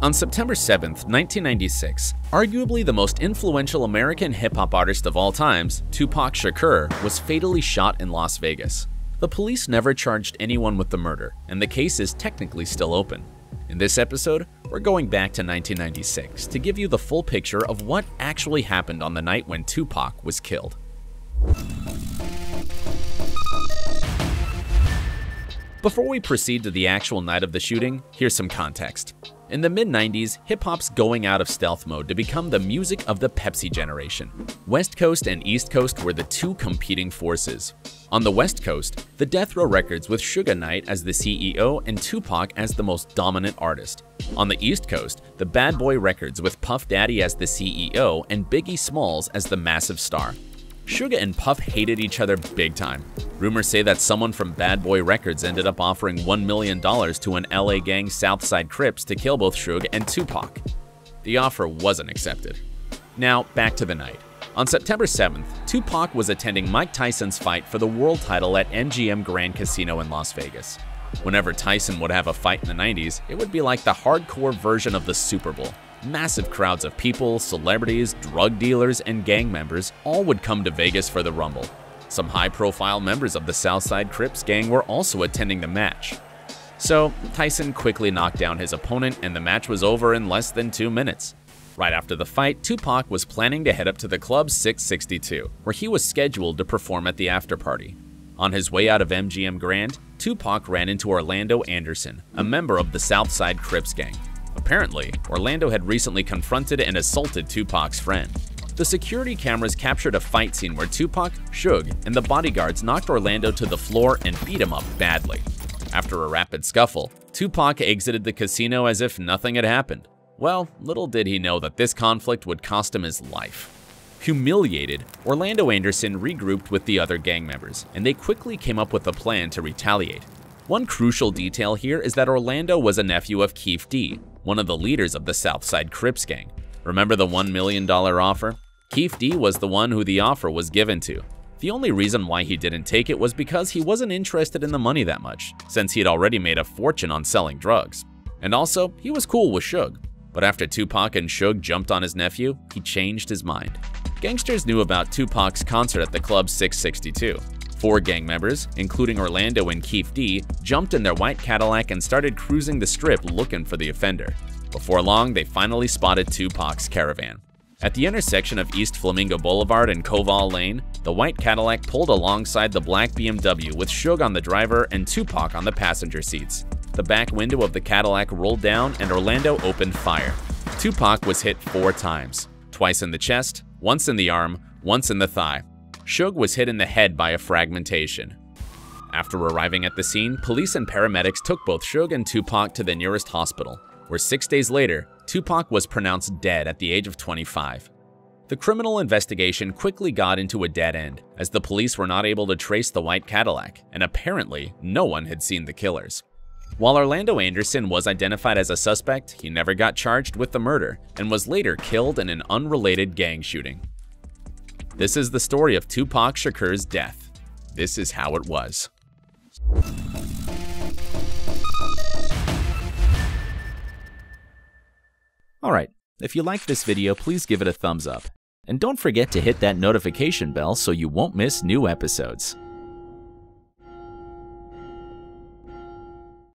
On September 7, 1996, arguably the most influential American hip-hop artist of all times, Tupac Shakur, was fatally shot in Las Vegas. The police never charged anyone with the murder, and the case is technically still open. In this episode, we're going back to 1996 to give you the full picture of what actually happened on the night when Tupac was killed. Before we proceed to the actual night of the shooting, here's some context. In the mid 90s, hip hop's going out of stealth mode to become the music of the Pepsi generation. West Coast and East Coast were the two competing forces. On the West Coast, the Death Row Records with Suge Knight as the CEO and Tupac as the most dominant artist. On the East Coast, the Bad Boy Records with Puff Daddy as the CEO and Biggie Smalls as the massive star. Suge and Puff hated each other big time. Rumors say that someone from Bad Boy Records ended up offering $1 million to an LA gang Southside Crips to kill both Suge and Tupac. The offer wasn't accepted. Now, back to the night. On September 7th, Tupac was attending Mike Tyson's fight for the world title at MGM Grand Casino in Las Vegas. Whenever Tyson would have a fight in the 90s, it would be like the hardcore version of the Super Bowl. Massive crowds of people, celebrities, drug dealers, and gang members all would come to Vegas for the Rumble. Some high-profile members of the Southside Crips gang were also attending the match. So, Tyson quickly knocked down his opponent and the match was over in less than two minutes. Right after the fight, Tupac was planning to head up to the Club 662, where he was scheduled to perform at the after-party. On his way out of MGM Grand, Tupac ran into Orlando Anderson, a member of the Southside Crips gang. Apparently, Orlando had recently confronted and assaulted Tupac's friend. The security cameras captured a fight scene where Tupac, Suge, and the bodyguards knocked Orlando to the floor and beat him up badly. After a rapid scuffle, Tupac exited the casino as if nothing had happened. Well, little did he know that this conflict would cost him his life. Humiliated, Orlando Anderson regrouped with the other gang members, and they quickly came up with a plan to retaliate. One crucial detail here is that Orlando was a nephew of Keefe D, one of the leaders of the Southside Crips gang. Remember the $1 million offer? Keefe D was the one who the offer was given to. The only reason why he didn't take it was because he wasn't interested in the money that much, since he had already made a fortune on selling drugs. And also, he was cool with Suge. But after Tupac and Suge jumped on his nephew, he changed his mind. Gangsters knew about Tupac's concert at the Club 662. Four gang members, including Orlando and Keefe D, jumped in their white Cadillac and started cruising the strip looking for the offender. Before long, they finally spotted Tupac's caravan. At the intersection of East Flamingo Boulevard and Koval Lane, the white Cadillac pulled alongside the black BMW with Suge on the driver and Tupac on the passenger seats. The back window of the Cadillac rolled down and Orlando opened fire. Tupac was hit four times, twice in the chest, once in the arm, once in the thigh. Suge was hit in the head by a fragmentation. After arriving at the scene, police and paramedics took both Suge and Tupac to the nearest hospital, where six days later, Tupac was pronounced dead at the age of 25. The criminal investigation quickly got into a dead end, as the police were not able to trace the white Cadillac, and apparently no one had seen the killers. While Orlando Anderson was identified as a suspect, he never got charged with the murder and was later killed in an unrelated gang shooting. This is the story of Tupac Shakur's death. This is how it was. Alright, if you liked this video, please give it a thumbs up. And don't forget to hit that notification bell so you won't miss new episodes.